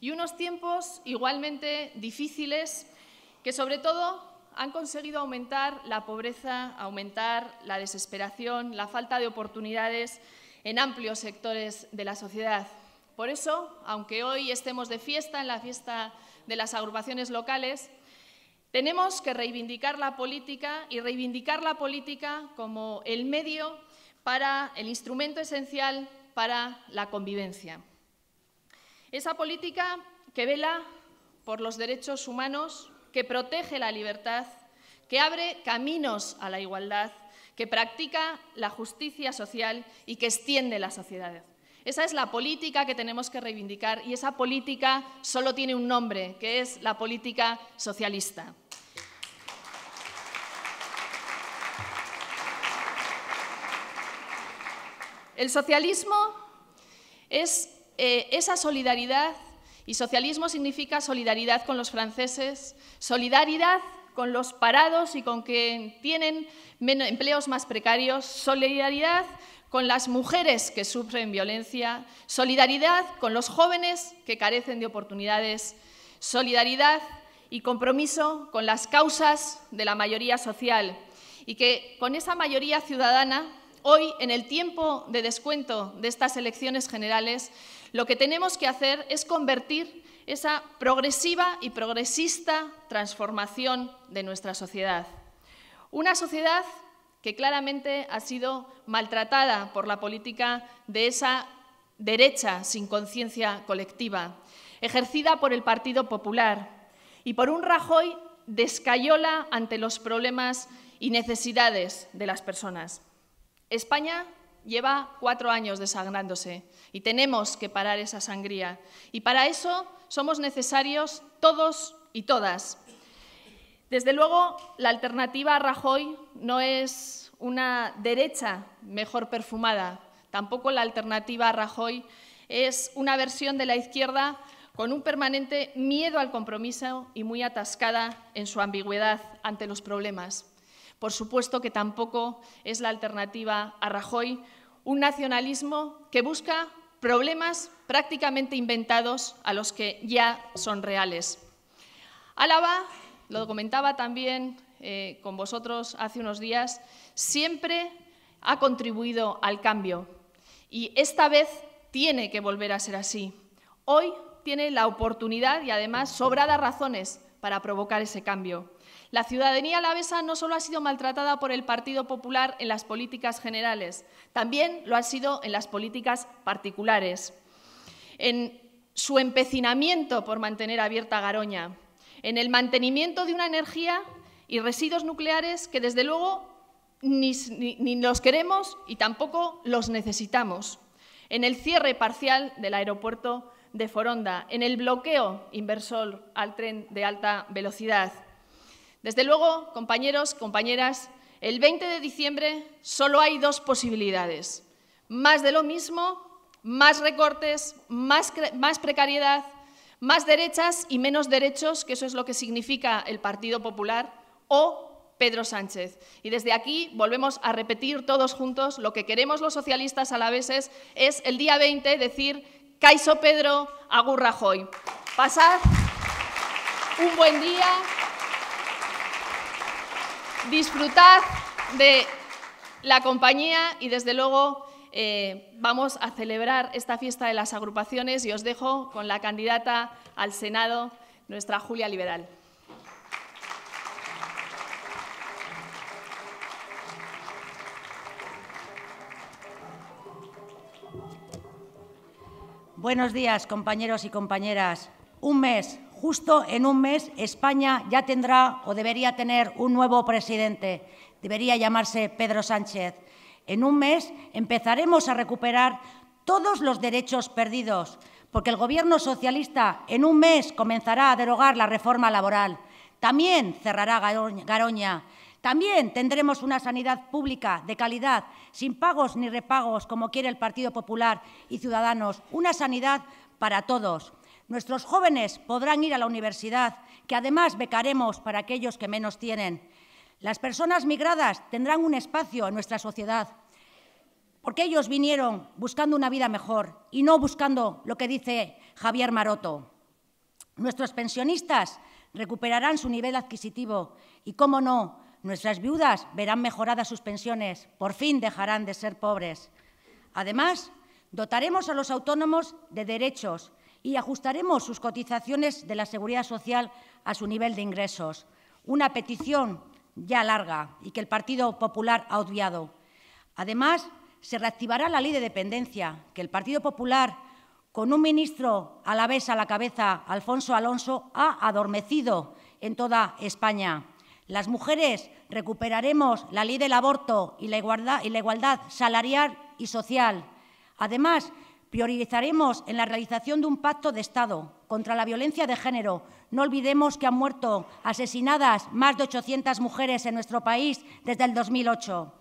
y unos tiempos igualmente difíciles que sobre todo han conseguido aumentar la pobreza, aumentar la desesperación, la falta de oportunidades en amplios sectores de la sociedad. Por eso, aunque hoy estemos de fiesta en la fiesta de las agrupaciones locales, tenemos que reivindicar la política y reivindicar la política como el medio para el instrumento esencial para la convivencia. Esa política que vela por los derechos humanos, que protege la libertad, que abre caminos a la igualdad, que practica la justicia social y que extiende la sociedad. Esa es la política que tenemos que reivindicar y esa política solo tiene un nombre, que es la política socialista. El socialismo es eh, esa solidaridad, y socialismo significa solidaridad con los franceses, solidaridad con los parados y con quien tienen empleos más precarios, solidaridad con las mujeres que sufren violencia, solidaridad con los jóvenes que carecen de oportunidades, solidaridad y compromiso con las causas de la mayoría social. Y que con esa mayoría ciudadana, hoy, en el tiempo de descuento de estas elecciones generales, lo que tenemos que hacer es convertir esa progresiva y progresista transformación de nuestra sociedad. Una sociedad que claramente ha sido maltratada por la política de esa derecha sin conciencia colectiva, ejercida por el Partido Popular y por un Rajoy descayola ante los problemas y necesidades de las personas. España lleva cuatro años desangrándose y tenemos que parar esa sangría. Y para eso somos necesarios todos y todas, desde luego, la alternativa a Rajoy no es una derecha mejor perfumada. Tampoco la alternativa a Rajoy es una versión de la izquierda con un permanente miedo al compromiso y muy atascada en su ambigüedad ante los problemas. Por supuesto que tampoco es la alternativa a Rajoy un nacionalismo que busca problemas prácticamente inventados a los que ya son reales. Álava lo comentaba también eh, con vosotros hace unos días, siempre ha contribuido al cambio y esta vez tiene que volver a ser así. Hoy tiene la oportunidad y además sobradas razones para provocar ese cambio. La ciudadanía alavesa no solo ha sido maltratada por el Partido Popular en las políticas generales, también lo ha sido en las políticas particulares. En su empecinamiento por mantener abierta Garoña, en el mantenimiento de una energía y residuos nucleares que desde luego ni, los queremos y tampoco los necesitamos, en el cierre parcial del aeropuerto de Foronda, en el bloqueo inversor al tren de alta velocidad. Desde luego, compañeros, compañeras, el 20 de diciembre solo hay dos posibilidades. Más de lo mismo, más recortes, más, precariedad más derechas y menos derechos, que eso es lo que significa el Partido Popular, o Pedro Sánchez. Y desde aquí volvemos a repetir todos juntos lo que queremos los socialistas alaveses es el día 20 decir Caiso Pedro Agur Rajoy. Pasad un buen día, disfrutad de la compañía y desde luego eh, vamos a celebrar esta fiesta de las agrupaciones y os dejo con la candidata al Senado, nuestra Julia Liberal. Buenos días, compañeros y compañeras. Un mes, justo en un mes, España ya tendrá o debería tener un nuevo presidente. Debería llamarse Pedro Sánchez. En un mes empezaremos a recuperar todos los derechos perdidos, porque el Gobierno socialista en un mes comenzará a derogar la reforma laboral. También cerrará Garoña. También tendremos una sanidad pública de calidad, sin pagos ni repagos, como quiere el Partido Popular y Ciudadanos. Una sanidad para todos. Nuestros jóvenes podrán ir a la universidad, que además becaremos para aquellos que menos tienen. Las personas migradas tendrán un espacio en nuestra sociedad, porque ellos vinieron buscando una vida mejor y no buscando lo que dice Javier Maroto, Nuestros pensionistas recuperarán su nivel adquisitivo y, cómo no, nuestras viudas verán mejoradas sus pensiones, por fin dejarán de ser pobres. Además, dotaremos a los autónomos de derechos y ajustaremos sus cotizaciones de la seguridad social a su nivel de ingresos. Una petición ya larga y que el Partido Popular ha obviado. Además, se reactivará la ley de dependencia, que el Partido Popular, con un ministro a la vez a la cabeza, Alfonso Alonso, ha adormecido en toda España. Las mujeres recuperaremos la ley del aborto y la igualdad, y la igualdad salarial y social. Además, priorizaremos en la realización de un pacto de Estado contra la violencia de género. No olvidemos que han muerto asesinadas más de 800 mujeres en nuestro país desde el 2008.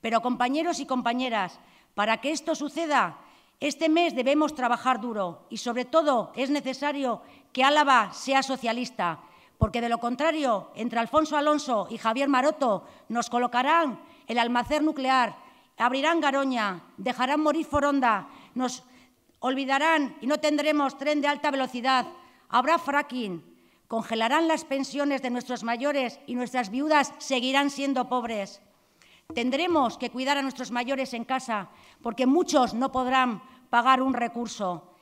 Pero, compañeros y compañeras, para que esto suceda, este mes debemos trabajar duro y, sobre todo, es necesario que Álava sea socialista, porque, de lo contrario, entre Alfonso Alonso y Javier Maroto nos colocarán el almacén nuclear, abrirán Garoña, dejarán morir Foronda, nos olvidarán y no tendremos tren de alta velocidad, habrá fracking, congelarán las pensiones de nuestros mayores y nuestras viudas seguirán siendo pobres. Tendremos que cuidar a nuestros mayores en casa porque muchos no podrán pagar un recurso.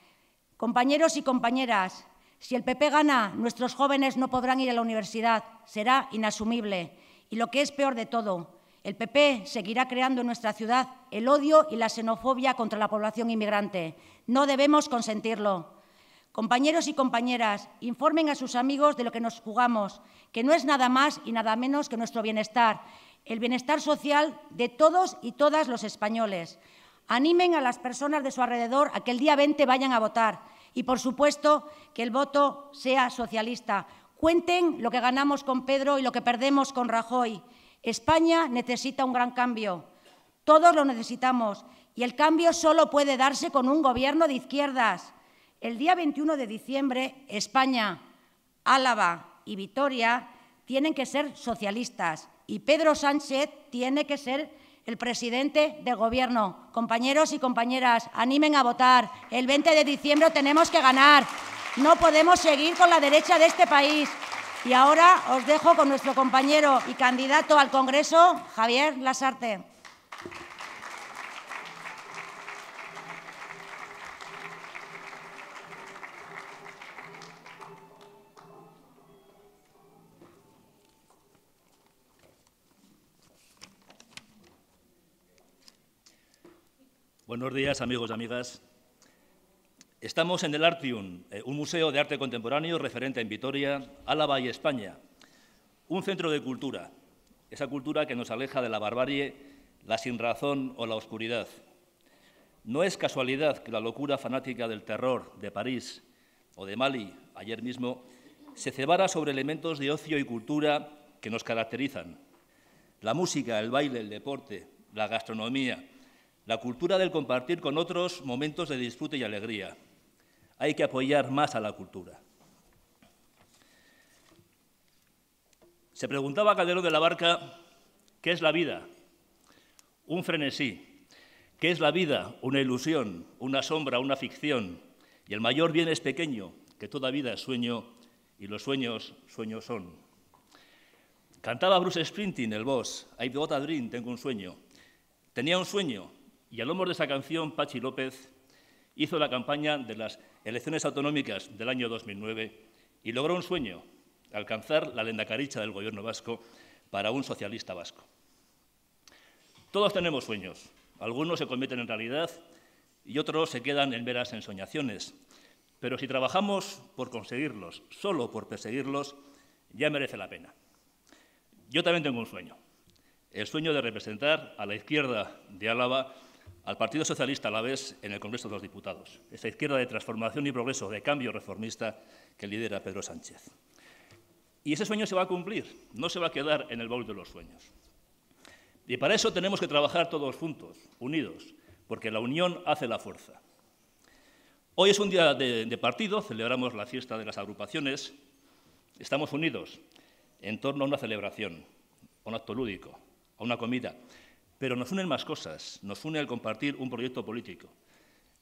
Compañeros y compañeras, si el PP gana, nuestros jóvenes no podrán ir a la universidad. Será inasumible. Y lo que es peor de todo, el PP seguirá creando en nuestra ciudad el odio y la xenofobia contra la población inmigrante. No debemos consentirlo. Compañeros y compañeras, informen a sus amigos de lo que nos jugamos, que no es nada más y nada menos que nuestro bienestar el bienestar social de todos y todas los españoles. Animen a las personas de su alrededor a que el día 20 vayan a votar y, por supuesto, que el voto sea socialista. Cuenten lo que ganamos con Pedro y lo que perdemos con Rajoy. España necesita un gran cambio. Todos lo necesitamos y el cambio solo puede darse con un gobierno de izquierdas. El día 21 de diciembre, España, Álava y Vitoria tienen que ser socialistas y Pedro Sánchez tiene que ser el presidente del Gobierno. Compañeros y compañeras, animen a votar. El 20 de diciembre tenemos que ganar. No podemos seguir con la derecha de este país. Y ahora os dejo con nuestro compañero y candidato al Congreso, Javier Lasarte. Buenos días, amigos y amigas. Estamos en el Artium, eh, un museo de arte contemporáneo referente en Vitoria, Álava y España. Un centro de cultura, esa cultura que nos aleja de la barbarie, la sinrazón o la oscuridad. No es casualidad que la locura fanática del terror de París o de Mali, ayer mismo, se cebara sobre elementos de ocio y cultura que nos caracterizan. La música, el baile, el deporte, la gastronomía, la cultura del compartir con otros momentos de disfrute y alegría. Hay que apoyar más a la cultura. Se preguntaba Calderón de la Barca, ¿qué es la vida? Un frenesí. ¿Qué es la vida? Una ilusión, una sombra, una ficción. Y el mayor bien es pequeño, que toda vida es sueño y los sueños, sueños son. Cantaba Bruce Springsteen, el boss, I've got a dream, tengo un sueño. Tenía un sueño, y al lomo de esa canción, Pachi López hizo la campaña de las elecciones autonómicas del año 2009 y logró un sueño, alcanzar la lendacaricha del gobierno vasco para un socialista vasco. Todos tenemos sueños, algunos se convierten en realidad y otros se quedan en veras ensoñaciones, pero si trabajamos por conseguirlos, solo por perseguirlos, ya merece la pena. Yo también tengo un sueño, el sueño de representar a la izquierda de Álava al Partido Socialista a la vez en el Congreso de los Diputados, esa izquierda de transformación y progreso, de cambio reformista que lidera Pedro Sánchez. Y ese sueño se va a cumplir, no se va a quedar en el baúl de los sueños. Y para eso tenemos que trabajar todos juntos, unidos, porque la unión hace la fuerza. Hoy es un día de, de partido, celebramos la fiesta de las agrupaciones, estamos unidos en torno a una celebración, a un acto lúdico, a una comida, pero nos unen más cosas. Nos une el compartir un proyecto político,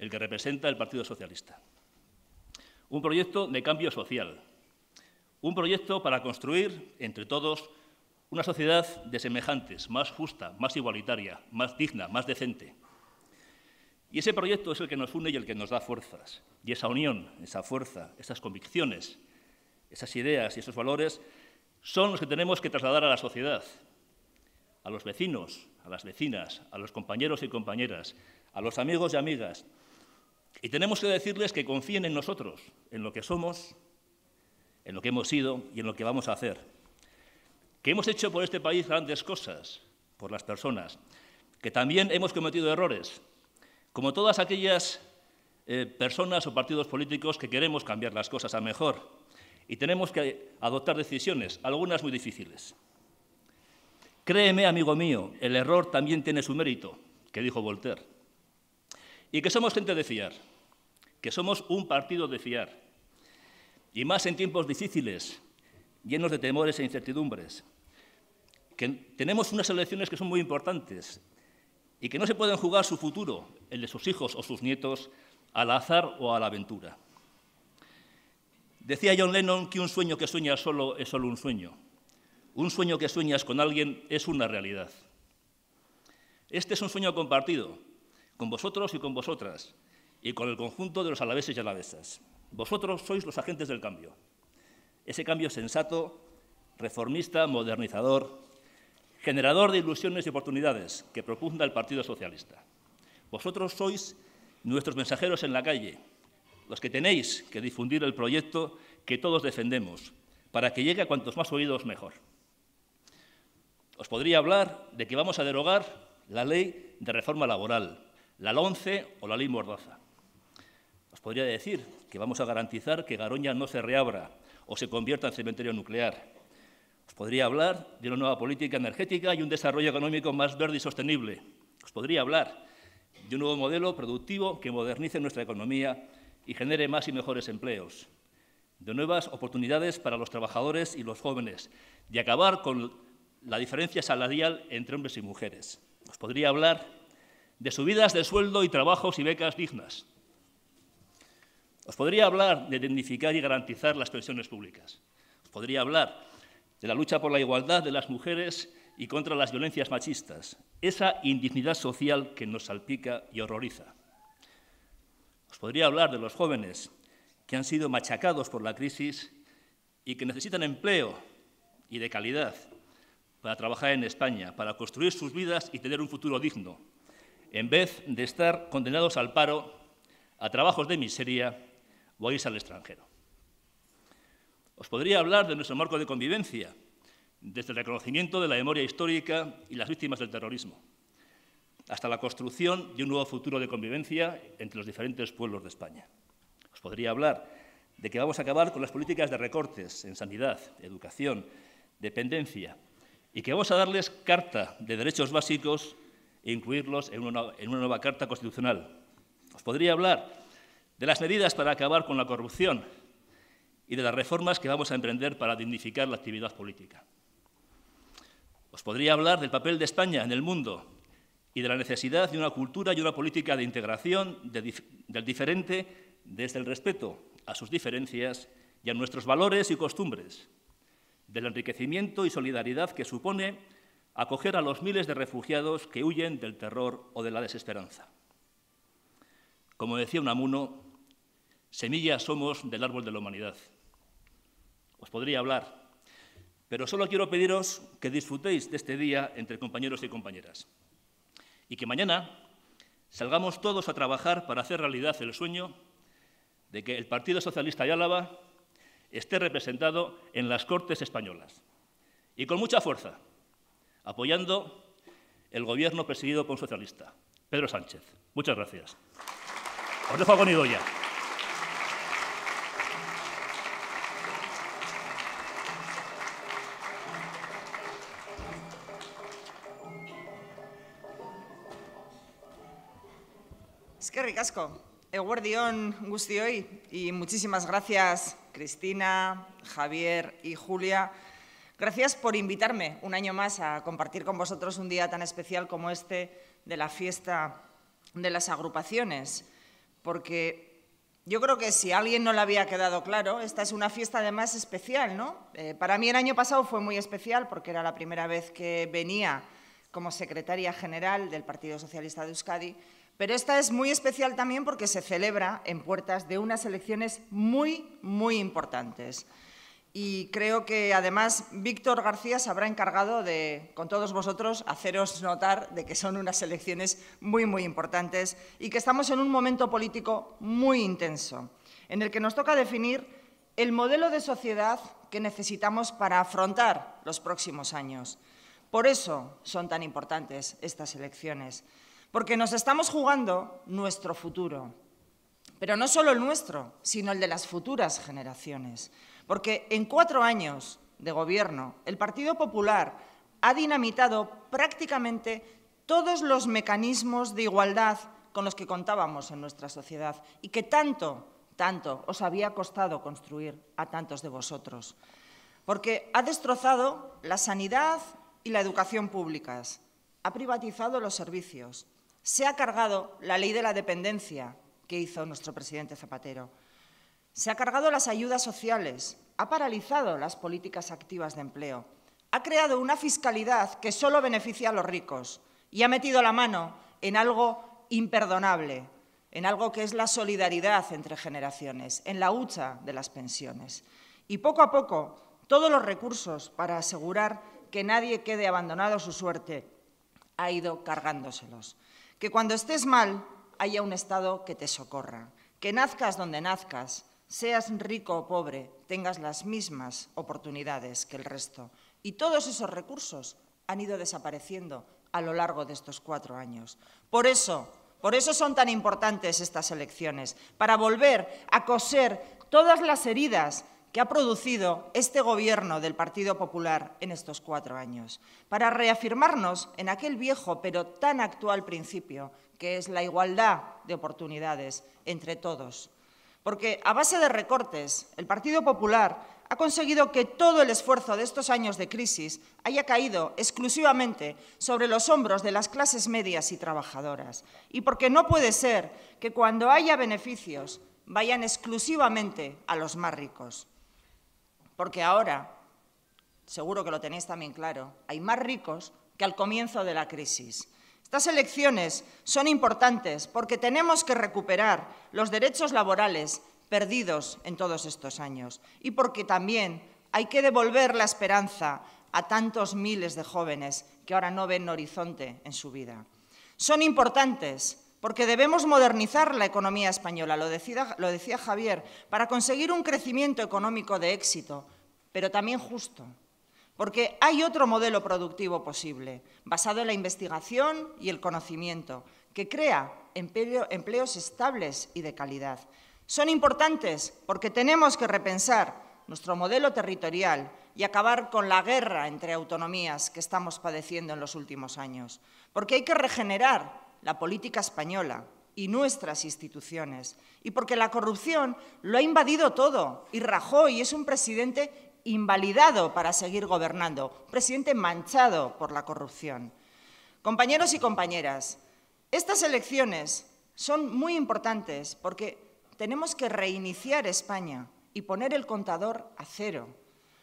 el que representa el Partido Socialista. un proyecto de cambio social, un proyecto para construir entre todos una sociedad de semejantes, más justa, más igualitaria, más digna, más decente. Y ese proyecto es el que nos une y el que nos da fuerzas. Y esa unión, esa fuerza, esas convicciones, esas ideas y esos valores son los que tenemos que trasladar a la sociedad, a los vecinos, a las vecinas, a los compañeros y compañeras, a los amigos y amigas. Y tenemos que decirles que confíen en nosotros, en lo que somos, en lo que hemos sido y en lo que vamos a hacer. Que hemos hecho por este país grandes cosas, por las personas, que también hemos cometido errores, como todas aquellas eh, personas o partidos políticos que queremos cambiar las cosas a mejor y tenemos que adoptar decisiones, algunas muy difíciles. Créeme, amigo mío, el error también tiene su mérito, que dijo Voltaire. Y que somos gente de fiar, que somos un partido de fiar. Y más en tiempos difíciles, llenos de temores e incertidumbres. Que tenemos unas elecciones que son muy importantes y que no se pueden jugar su futuro, el de sus hijos o sus nietos, al azar o a la aventura. Decía John Lennon que un sueño que sueñas solo es solo un sueño. Un sueño que sueñas con alguien es una realidad. Este es un sueño compartido, con vosotros y con vosotras, y con el conjunto de los alaveses y alavesas. Vosotros sois los agentes del cambio. Ese cambio sensato, reformista, modernizador, generador de ilusiones y oportunidades que propugna el Partido Socialista. Vosotros sois nuestros mensajeros en la calle, los que tenéis que difundir el proyecto que todos defendemos, para que llegue a cuantos más oídos mejor. Os podría hablar de que vamos a derogar la ley de reforma laboral, la LONCE o la ley Mordaza. Os podría decir que vamos a garantizar que Garoña no se reabra o se convierta en cementerio nuclear. Os podría hablar de una nueva política energética y un desarrollo económico más verde y sostenible. Os podría hablar de un nuevo modelo productivo que modernice nuestra economía y genere más y mejores empleos, de nuevas oportunidades para los trabajadores y los jóvenes, de acabar con la diferencia salarial entre hombres y mujeres. Os podría hablar de subidas de sueldo y trabajos y becas dignas. Os podría hablar de dignificar y garantizar las pensiones públicas. Os podría hablar de la lucha por la igualdad de las mujeres y contra las violencias machistas, esa indignidad social que nos salpica y horroriza. Os podría hablar de los jóvenes que han sido machacados por la crisis y que necesitan empleo y de calidad para trabajar en España, para construir sus vidas y tener un futuro digno, en vez de estar condenados al paro, a trabajos de miseria o a irse al extranjero. Os podría hablar de nuestro marco de convivencia, desde el reconocimiento de la memoria histórica y las víctimas del terrorismo hasta la construcción de un nuevo futuro de convivencia entre los diferentes pueblos de España. Os podría hablar de que vamos a acabar con las políticas de recortes en sanidad, educación, dependencia, y que vamos a darles carta de derechos básicos e incluirlos en una, nueva carta constitucional. Os podría hablar de las medidas para acabar con la corrupción y de las reformas que vamos a emprender para dignificar la actividad política. Os podría hablar del papel de España en el mundo y de la necesidad de una cultura y una política de integración del diferente desde el respeto a sus diferencias y a nuestros valores y costumbres, del enriquecimiento y solidaridad que supone acoger a los miles de refugiados que huyen del terror o de la desesperanza. Como decía Unamuno, semillas somos del árbol de la humanidad. Os podría hablar, pero solo quiero pediros que disfrutéis de este día entre compañeros y compañeras y que mañana salgamos todos a trabajar para hacer realidad el sueño de que el Partido Socialista de Álava esté representado en las Cortes españolas y con mucha fuerza, apoyando el gobierno presidido por un socialista, Pedro Sánchez. Muchas gracias. Os dejo con Idoya. que ricasco. Eguardión hoy y muchísimas gracias Cristina, Javier y Julia. Gracias por invitarme un año más a compartir con vosotros un día tan especial como este de la fiesta de las agrupaciones, porque yo creo que si a alguien no le había quedado claro, esta es una fiesta además especial, ¿no? Eh, para mí el año pasado fue muy especial porque era la primera vez que venía como secretaria general del Partido Socialista de Euskadi, pero esta es muy especial también porque se celebra en puertas de unas elecciones muy, muy importantes. Y creo que además Víctor García se habrá encargado de, con todos vosotros, haceros notar de que son unas elecciones muy, muy importantes y que estamos en un momento político muy intenso, en el que nos toca definir el modelo de sociedad que necesitamos para afrontar los próximos años. Por eso son tan importantes estas elecciones, porque nos estamos jugando nuestro futuro, pero no solo el nuestro, sino el de las futuras generaciones. Porque en cuatro años de gobierno, el Partido Popular ha dinamitado prácticamente todos los mecanismos de igualdad con los que contábamos en nuestra sociedad y que tanto, tanto os había costado construir a tantos de vosotros. Porque ha destrozado la sanidad y la educación públicas, ha privatizado los servicios, se ha cargado la ley de la dependencia que hizo nuestro presidente Zapatero, se ha cargado las ayudas sociales, ha paralizado las políticas activas de empleo, ha creado una fiscalidad que solo beneficia a los ricos y ha metido la mano en algo imperdonable, en algo que es la solidaridad entre generaciones, en la hucha de las pensiones. Y poco a poco, todos los recursos para asegurar que nadie quede abandonado a su suerte ha ido cargándoselos. Que cuando estés mal haya un Estado que te socorra, que nazcas donde nazcas, seas rico o pobre, tengas las mismas oportunidades que el resto. Y todos esos recursos han ido desapareciendo a lo largo de estos cuatro años. Por eso, por eso son tan importantes estas elecciones, para volver a coser todas las heridas que ha producido este gobierno del Partido Popular en estos cuatro años, para reafirmarnos en aquel viejo pero tan actual principio que es la igualdad de oportunidades entre todos porque a base de recortes, el Partido Popular ha conseguido que todo el esfuerzo de estos años de crisis haya caído exclusivamente sobre los hombros de las clases medias y trabajadoras. Y porque no puede ser que cuando haya beneficios vayan exclusivamente a los más ricos. Porque ahora, seguro que lo tenéis también claro, hay más ricos que al comienzo de la crisis. Estas elecciones son importantes porque tenemos que recuperar los derechos laborales perdidos en todos estos años y porque también hay que devolver la esperanza a tantos miles de jóvenes que ahora no ven horizonte en su vida. Son importantes porque debemos modernizar la economía española, lo decía, Javier, para conseguir un crecimiento económico de éxito, pero también justo, porque hay otro modelo productivo posible, basado en la investigación y el conocimiento, que crea empleos estables y de calidad. Son importantes porque tenemos que repensar nuestro modelo territorial y acabar con la guerra entre autonomías que estamos padeciendo en los últimos años, porque hay que regenerar la política española y nuestras instituciones, y porque la corrupción lo ha invadido todo, y Rajoy es un presidente invalidado para seguir gobernando, presidente manchado por la corrupción. Compañeros y compañeras, estas elecciones son muy importantes porque tenemos que reiniciar España y poner el contador a cero,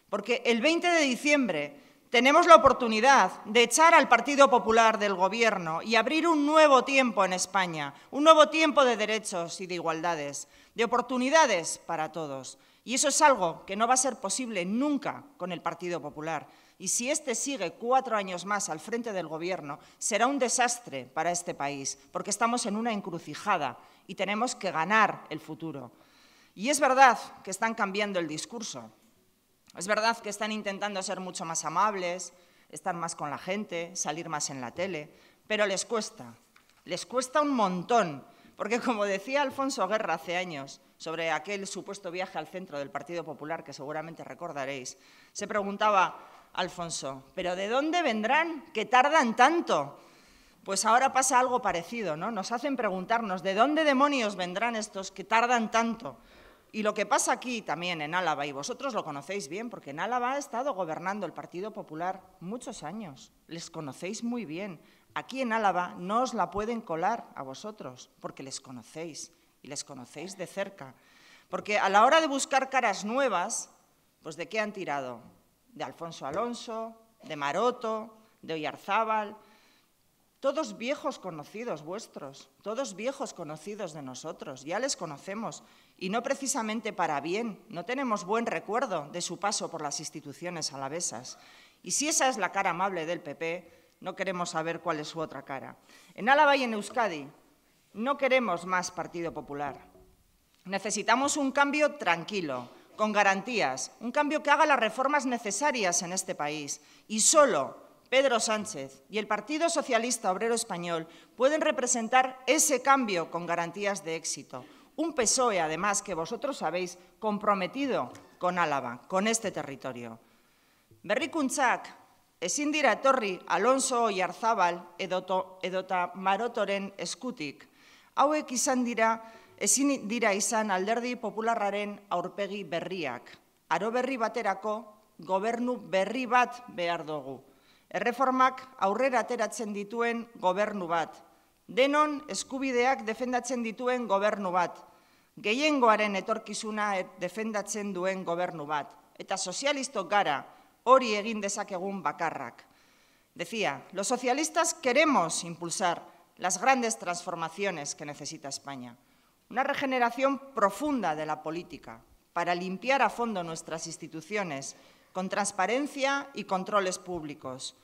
porque el 20 de diciembre tenemos la oportunidad de echar al Partido Popular del Gobierno y abrir un nuevo tiempo en España, un nuevo tiempo de derechos y de igualdades, de oportunidades para todos. Y eso es algo que no va a ser posible nunca con el Partido Popular. Y si este sigue cuatro años más al frente del Gobierno, será un desastre para este país, porque estamos en una encrucijada y tenemos que ganar el futuro. Y es verdad que están cambiando el discurso. Es verdad que están intentando ser mucho más amables, estar más con la gente, salir más en la tele, pero les cuesta, les cuesta un montón, porque como decía Alfonso Guerra hace años, sobre aquel supuesto viaje al centro del Partido Popular, que seguramente recordaréis, se preguntaba Alfonso, ¿pero de dónde vendrán que tardan tanto? Pues ahora pasa algo parecido, ¿no? Nos hacen preguntarnos, ¿de dónde demonios vendrán estos que tardan tanto? Y lo que pasa aquí también en Álava, y vosotros lo conocéis bien, porque en Álava ha estado gobernando el Partido Popular muchos años, les conocéis muy bien. Aquí en Álava no os la pueden colar a vosotros, porque les conocéis y les conocéis de cerca. Porque a la hora de buscar caras nuevas, pues ¿de qué han tirado? De Alfonso Alonso, de Maroto, de Oyarzábal, todos viejos conocidos vuestros, todos viejos conocidos de nosotros, ya les conocemos, y no precisamente para bien, no tenemos buen recuerdo de su paso por las instituciones alavesas. Y si esa es la cara amable del PP, no queremos saber cuál es su otra cara. En Álava y en Euskadi no queremos más Partido Popular. Necesitamos un cambio tranquilo, con garantías, un cambio que haga las reformas necesarias en este país. Y solo Pedro Sánchez y el Partido Socialista Obrero Español pueden representar ese cambio con garantías de éxito. Un PSOE, además, que vosotros sabéis, comprometido con Álava, con este territorio. Berrikuntzak, ezin dira etorri Alonso Oiarzabal edoto, edota Marotoren eskutik. Hauek izan dira, ezin dira izan alderdi popularraren aurpegi berriak. Aro berri baterako, gobernu berri bat behar dugu. Erreformak aurrera ateratzen dituen gobernu bat, denon eskubideak defendatzen dituen gobernu bat, gehiengoaren etorkizuna defendatzen duen gobernu bat, eta sozialistok gara hori egin dezakegun bakarrak. Decía, los socialistas queremos impulsar las grandes transformaciones que necesita España. Una regeneración profunda de la política para limpiar a fondo nuestras instituciones con transparencia y controles públicos.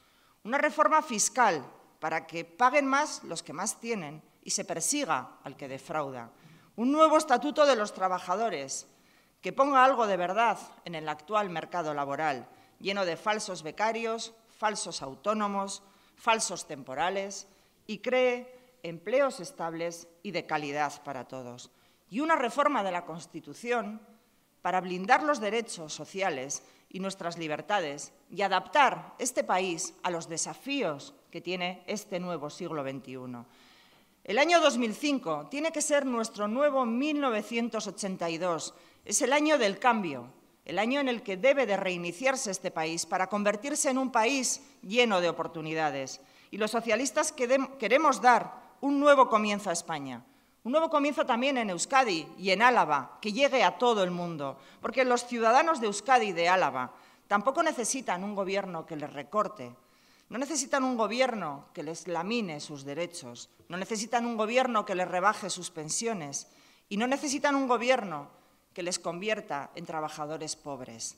Una reforma fiscal para que paguen más los que más tienen y se persiga al que defrauda. Un nuevo estatuto de los trabajadores que ponga algo de verdad en el actual mercado laboral, lleno de falsos becarios, falsos autónomos, falsos temporales, y cree empleos estables y de calidad para todos. Y una reforma de la Constitución para blindar los derechos sociales y nuestras libertades y adaptar este país a los desafíos que tiene este nuevo siglo XXI. El año 2005 tiene que ser nuestro nuevo 1982. Es el año del cambio, el año en el que debe de reiniciarse este país para convertirse en un país lleno de oportunidades. Y los socialistas queremos dar un nuevo comienzo a España. Un nuevo comienzo también en Euskadi y en Álava, que llegue a todo el mundo, porque los ciudadanos de Euskadi y de Álava tampoco necesitan un gobierno que les recorte, no necesitan un gobierno que les lamine sus derechos, no necesitan un gobierno que les rebaje sus pensiones y no necesitan un gobierno que les convierta en trabajadores pobres.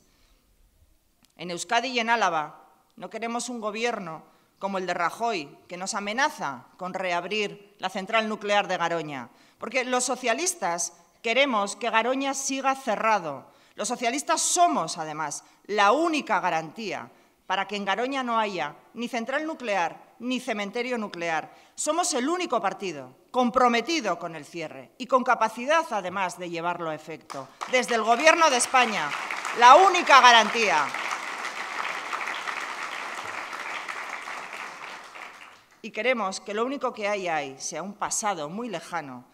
En Euskadi y en Álava no queremos un gobierno como el de Rajoy, que nos amenaza con reabrir la central nuclear de Garoña. Porque los socialistas queremos que Garoña siga cerrado. Los socialistas somos, además, la única garantía para que en Garoña no haya ni central nuclear ni cementerio nuclear. Somos el único partido comprometido con el cierre y con capacidad, además, de llevarlo a efecto. Desde el Gobierno de España, la única garantía. y queremos que lo único que hay ahí sea un pasado muy lejano,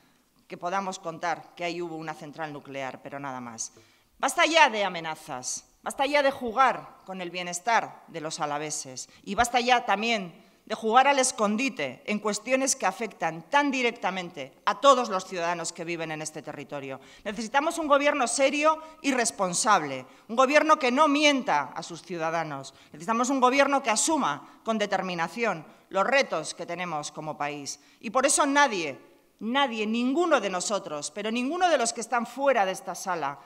que podamos contar que ahí hubo una central nuclear, pero nada más. Basta ya de amenazas, basta ya de jugar con el bienestar de los alaveses y basta ya también de jugar al escondite en cuestiones que afectan tan directamente a todos los ciudadanos que viven en este territorio. Necesitamos un gobierno serio y responsable, un gobierno que no mienta a sus ciudadanos. Necesitamos un gobierno que asuma con determinación los retos que tenemos como país. Y por eso nadie, nadie, ninguno de nosotros, pero ninguno de los que están fuera de esta sala,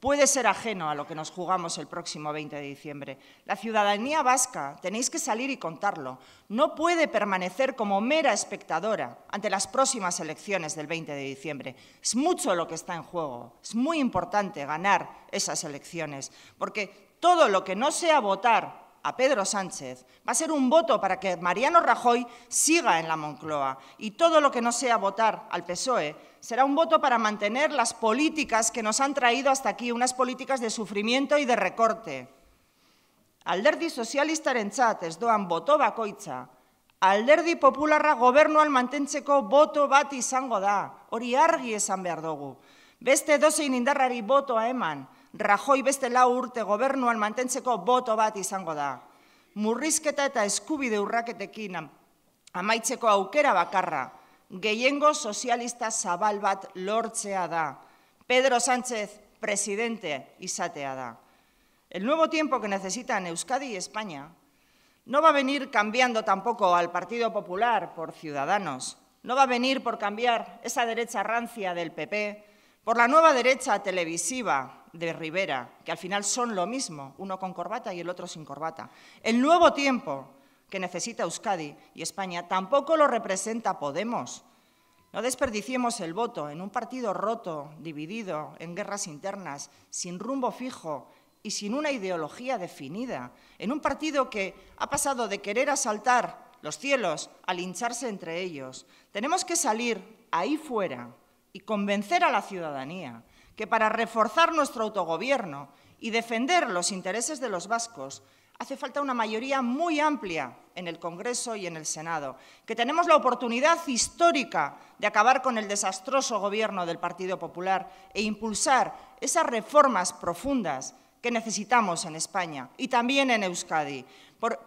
puede ser ajeno a lo que nos jugamos el próximo 20 de diciembre. La ciudadanía vasca, tenéis que salir y contarlo, no puede permanecer como mera espectadora ante las próximas elecciones del 20 de diciembre. Es mucho lo que está en juego, es muy importante ganar esas elecciones, porque todo lo que no sea votar a Pedro Sánchez. Va a ser un voto para que Mariano Rajoy siga en la Moncloa. Y todo lo que no sea votar al PSOE será un voto para mantener las políticas que nos han traído hasta aquí, unas políticas de sufrimiento y de recorte. Alderdi sozialistarentzat ez doan boto bakoitza, alderdi popularra gobernuan mantentzeko boto bat izango da, hori argi esan behar dugu. Beste dozein indarrari botoa eman, Rajoi beste lau urte gobernuan mantentzeko boto bat izango da. Murrizketa eta eskubide urraketekin amaitzeko aukera bakarra, gehiengo sozialista zabal bat lortzea da. Pedro Sánchez, presidente izatea da. El nuevo tiempo que necesitan Euskadi y España no va a venir cambiando tampoco al Partido Popular por Ciudadanos, no va a venir por cambiar esa derecha rancia del PP por la nueva derecha televisiva de Rivera, que al final son lo mismo, uno con corbata y el otro sin corbata. El nuevo tiempo que necesita Euskadi y España tampoco lo representa Podemos. No desperdiciemos el voto en un partido roto, dividido, en guerras internas, sin rumbo fijo y sin una ideología definida, en un partido que ha pasado de querer asaltar los cielos a lincharse entre ellos. Tenemos que salir ahí fuera y convencer a la ciudadanía que para reforzar nuestro autogobierno y defender los intereses de los vascos hace falta una mayoría muy amplia en el Congreso y en el Senado, que tenemos la oportunidad histórica de acabar con el desastroso gobierno del Partido Popular e impulsar esas reformas profundas que necesitamos en España y también en Euskadi.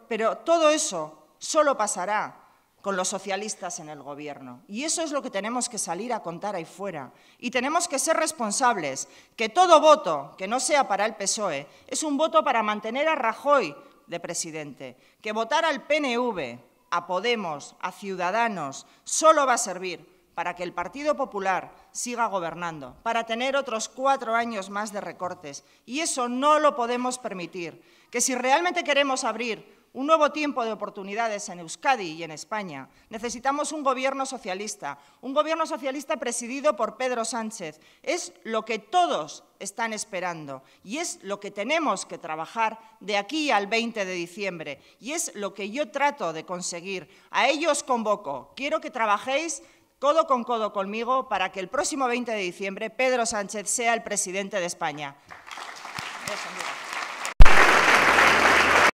pero todo eso solo pasará con los socialistas en el gobierno. Y eso es lo que tenemos que salir a contar ahí fuera. Y tenemos que ser responsables, que todo voto que no sea para el PSOE es un voto para mantener a Rajoy de presidente, que votar al PNV, a Podemos, a Ciudadanos, solo va a servir para que el Partido Popular siga gobernando, para tener otros cuatro años más de recortes. Y eso no lo podemos permitir. Que si realmente queremos abrir un nuevo tiempo de oportunidades en Euskadi y en España. Necesitamos un gobierno socialista, un gobierno socialista presidido por Pedro Sánchez. Es lo que todos están esperando y es lo que tenemos que trabajar de aquí al 20 de diciembre y es lo que yo trato de conseguir. A ellos convoco. Quiero que trabajéis codo con codo conmigo para que el próximo 20 de diciembre Pedro Sánchez sea el presidente de España.